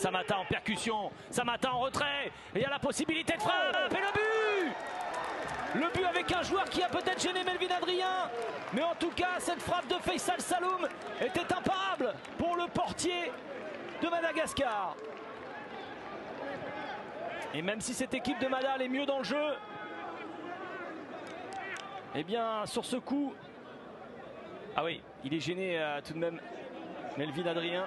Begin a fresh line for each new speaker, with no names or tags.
Samata en percussion, Samata en retrait, et il y a la possibilité de frappe, et le but Le but avec un joueur qui a peut-être gêné Melvin Adrien, mais en tout cas, cette frappe de Faisal Saloum était imparable pour le portier de Madagascar. Et même si cette équipe de Madal est mieux dans le jeu, eh bien, sur ce coup, ah oui, il est gêné euh, tout de même, Melvin Adrien.